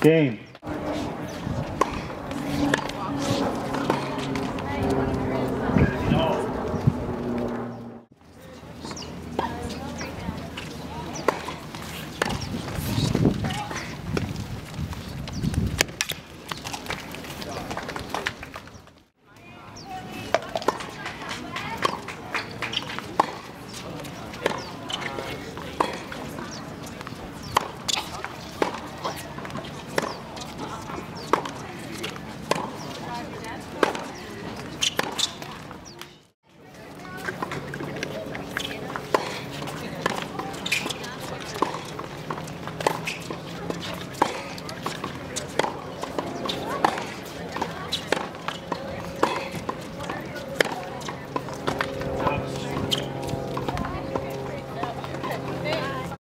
Game.